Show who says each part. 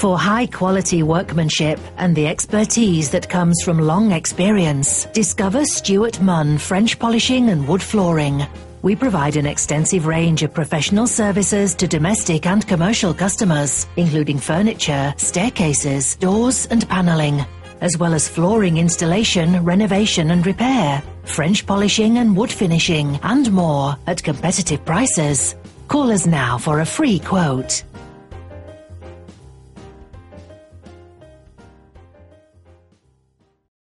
Speaker 1: For high quality workmanship and the expertise that comes from long experience, discover Stuart Munn French Polishing and Wood Flooring. We provide an extensive range of professional services to domestic and commercial customers, including furniture, staircases, doors, and paneling, as well as flooring installation, renovation, and repair, French polishing and wood finishing, and more at competitive prices. Call us now for a free quote.